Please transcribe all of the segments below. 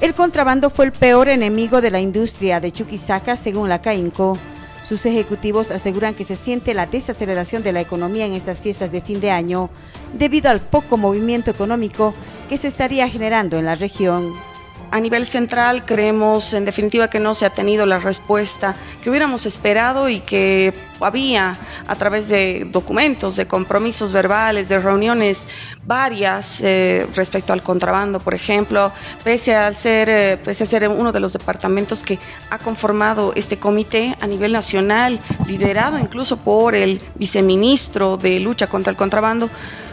El contrabando fue el peor enemigo de la industria de Chuquisaca, según la CAINCO. Sus ejecutivos aseguran que se siente la desaceleración de la economía en estas fiestas de fin de año debido al poco movimiento económico que se estaría generando en la región. A nivel central creemos en definitiva que no se ha tenido la respuesta que hubiéramos esperado y que había a través de documentos, de compromisos verbales, de reuniones varias eh, respecto al contrabando, por ejemplo, pese a, ser, eh, pese a ser uno de los departamentos que ha conformado este comité a nivel nacional, liderado incluso por el viceministro de lucha contra el contrabando,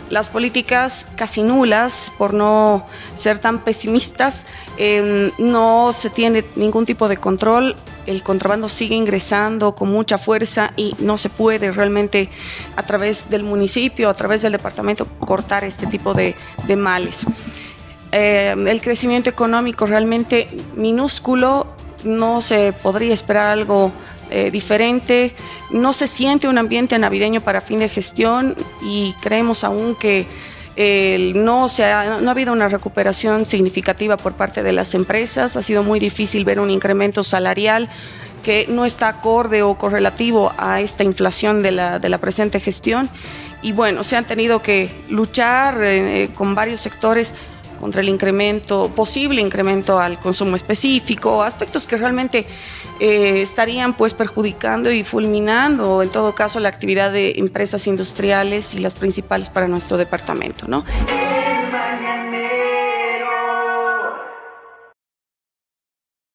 las políticas casi nulas, por no ser tan pesimistas, em, no se tiene ningún tipo de control, el contrabando sigue ingresando con mucha fuerza y no se puede realmente a través del municipio, a través del departamento, cortar este tipo de, males. Em, el crecimiento económico realmente minúsculo, no se podría esperar algo eh, diferente. No se siente un ambiente navideño para fin de gestión y creemos aún que no, ha, no ha habido una recuperación significativa por parte de las empresas. Ha sido muy difícil ver un incremento salarial que no está acorde o correlativo a esta inflación de la, de la presente gestión. Y bueno, se han tenido que luchar eh, con varios sectores contra el incremento, posible incremento al consumo específico, aspectos que realmente eh, estarían pues perjudicando y fulminando en todo caso la actividad de empresas industriales y las principales para nuestro departamento, ¿no?